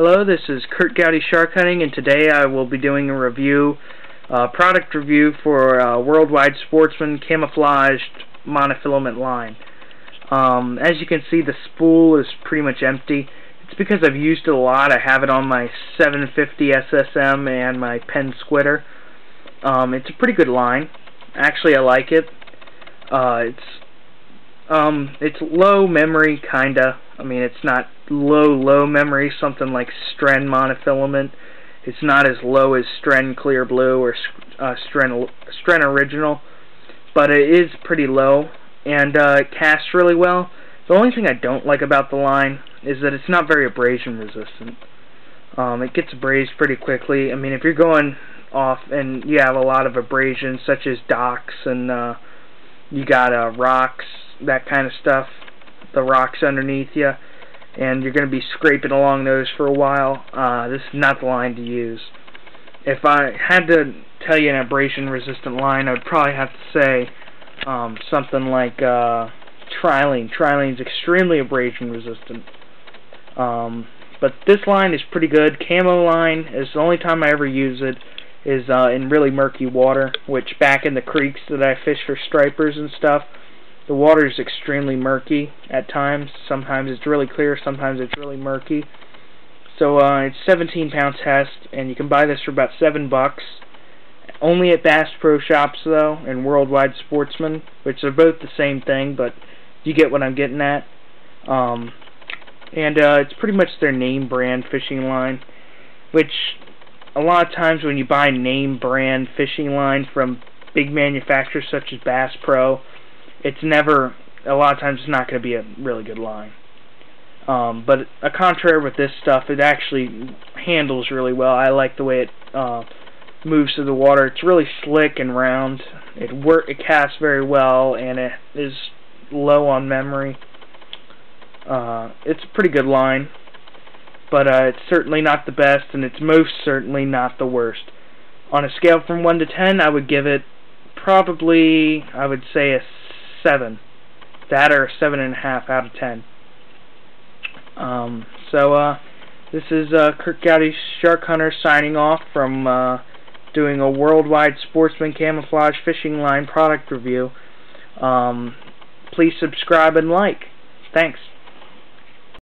Hello, this is Curt Gowdy Shark Hunting, and today I will be doing a review, uh, product review for uh, Worldwide Sportsman Camouflaged Monofilament Line. Um, as you can see, the spool is pretty much empty. It's because I've used it a lot. I have it on my 750 SSM and my Penn Squidder. Um, it's a pretty good line. Actually, I like it. Uh, it's um, it's low memory, kinda. I mean, it's not low, low memory, something like Stren monofilament. It's not as low as Stren Clear Blue or uh, Stren, Stren Original, but it is pretty low, and uh, it casts really well. The only thing I don't like about the line is that it's not very abrasion resistant. Um, it gets abrased pretty quickly. I mean, if you're going off and you have a lot of abrasion, such as docks and uh, you got uh, rocks, that kind of stuff, the rocks underneath you, and you're going to be scraping along those for a while, uh, this is not the line to use. If I had to tell you an abrasion resistant line, I would probably have to say um, something like uh, Trilene. Trilene is extremely abrasion resistant. Um, but this line is pretty good. Camo line is the only time I ever use it is uh, in really murky water, which back in the creeks that I fish for stripers and stuff, the water is extremely murky at times. Sometimes it's really clear, sometimes it's really murky. So uh, it's 17 pound test, and you can buy this for about seven bucks. Only at Bass Pro Shops though, and Worldwide Sportsman, which are both the same thing, but you get what I'm getting at. Um, and uh, it's pretty much their name brand fishing line, which a lot of times when you buy name brand fishing line from big manufacturers such as Bass Pro, it's never a lot of times it's not going to be a really good line. Um, but a contrary with this stuff, it actually handles really well. I like the way it uh, moves through the water. It's really slick and round. It work it casts very well and it is low on memory. Uh, it's a pretty good line, but uh, it's certainly not the best, and it's most certainly not the worst. On a scale from 1 to 10, I would give it probably, I would say, a 7. That or 7.5 out of 10. Um, so, uh, this is uh, Curt Gowdy Shark Hunter signing off from uh, doing a worldwide sportsman camouflage fishing line product review. Um, please subscribe and like. Thanks.